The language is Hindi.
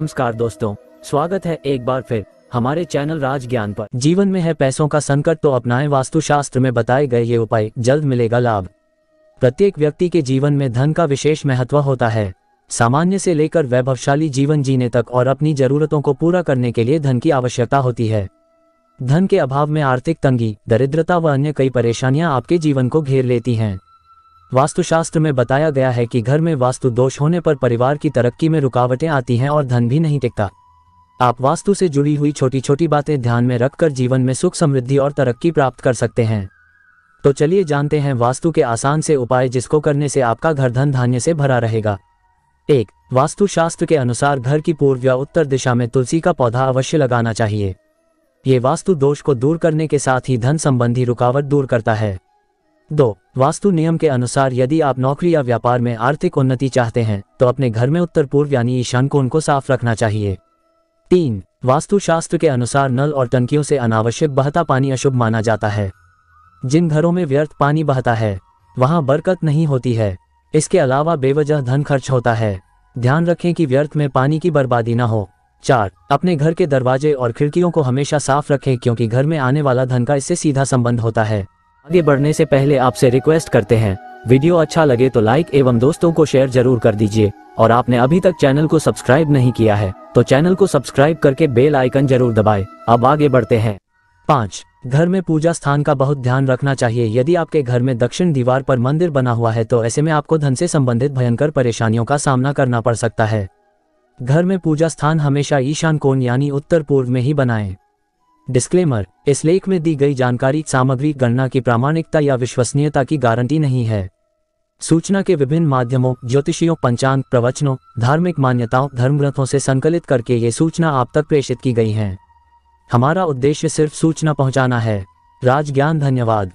नमस्कार दोस्तों, स्वागत है एक बार फिर हमारे चैनल राज ज्ञान पर। जीवन में है पैसों का संकट तो अपनाएँ वास्तुशास्त्र में बताए गए ये उपाय, जल्द मिलेगा लाभ। प्रत्येक व्यक्ति के जीवन में धन का विशेष महत्व होता है। सामान्य से लेकर वैभवशाली जीवन जीने तक और अपनी जरूरतों को पूरा करने के लिए धन की आवश्यकता होती है। धन के अभाव में आर्थिक तंगी, दरिद्रता व अन्य कई परेशानियाँ आपके जीवन को घेर लेती हैं। वास्तुशास्त्र में बताया गया है कि घर में वास्तु दोष होने पर परिवार की तरक्की में रुकावटें आती हैं और धन भी नहीं टिकता। आप वास्तु से जुड़ी हुई छोटी छोटी बातें ध्यान में रखकर जीवन में सुख समृद्धि और तरक्की प्राप्त कर सकते हैं। तो चलिए जानते हैं वास्तु के आसान से उपाय जिसको करने से आपका घर धन धान्य से भरा रहेगा। एक, वास्तुशास्त्र के अनुसार घर की पूर्व या उत्तर दिशा में तुलसी का पौधा अवश्य लगाना चाहिए। ये वास्तु दोष को दूर करने के साथ ही धन संबंधी रुकावट दूर करता है। दो, वास्तु नियम के अनुसार यदि आप नौकरी या व्यापार में आर्थिक उन्नति चाहते हैं तो अपने घर में उत्तर पूर्व यानी ईशान कोण को साफ़ रखना चाहिए। तीन वास्तु शास्त्र के अनुसार नल और टंकियों से अनावश्यक बहता पानी अशुभ माना जाता है। जिन घरों में व्यर्थ पानी बहता है, वहाँ बरकत नहीं होती है। इसके अलावा बेवजह धन खर्च होता है। ध्यान रखें कि व्यर्थ में पानी की बर्बादी न हो। चार, अपने घर के दरवाजे और खिड़कियों को हमेशा साफ़ रखें क्योंकि घर में आने वाला धन का इससे सीधा संबंध होता है। आगे बढ़ने से पहले आपसे रिक्वेस्ट करते हैं। वीडियो अच्छा लगे तो लाइक एवं दोस्तों को शेयर ज़रूर कर दीजिए। और आपने अभी तक चैनल को सब्सक्राइब नहीं किया है तो चैनल को सब्सक्राइब करके बेल आइकन ज़रूर दबाए। अब आगे बढ़ते हैं। पाँच, घर में पूजा स्थान का बहुत ध्यान रखना चाहिए। यदि आपके घर में दक्षिण दीवार पर मंदिर बना हुआ है तो ऐसे में आपको धन से संबंधित भयंकर परेशानियों का सामना करना पड़ सकता है। घर में पूजा स्थान हमेशा ईशान कोण यानी उत्तर पूर्व में ही बनाएँ। डिस्क्लेमर इस लेख में दी गई जानकारी सामग्री, गणना की प्रामाणिकता या विश्वसनीयता की गारंटी नहीं है। सूचना के विभिन्न माध्यमों, ज्योतिषियों, पंचांग, प्रवचनों, धार्मिक मान्यताओं, धर्मग्रंथों से संकलित करके ये सूचना आप तक प्रेषित की गई है। हमारा उद्देश्य सिर्फ़ सूचना पहुंचाना है। राज ज्ञान धन्यवाद।